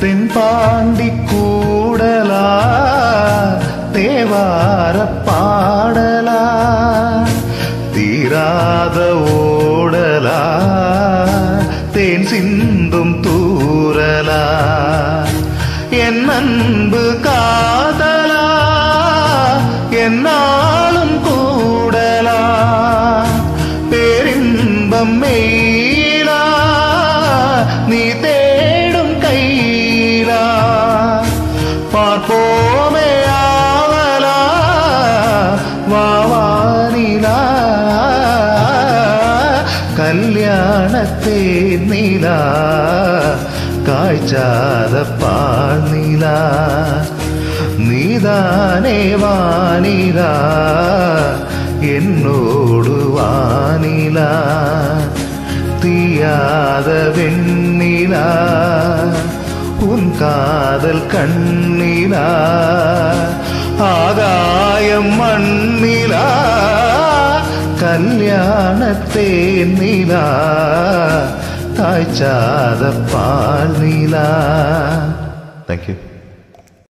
தென்பாண்டி கூடலா தேவார பாடலா தீராத ஓடலா தேன் சிந்தும் தூரலா. என் அன்பு கா നമ്മീള നീ തേടും കയ്യില പാർപ്പോമയാവല കല്യാണത്തെ നീല കാഴ്ചാത പാർന്നില നീതാനേ വാനില എന്നോട് വാനില வானிலா என்னோடு வெண்ணிலா உன் காதல் கண்ணிலா ஆகாயம் மண்ணிலா கல்யாணத்தே நிலா தாய்ச்சாத பால் நிலா. தேங்க்யூ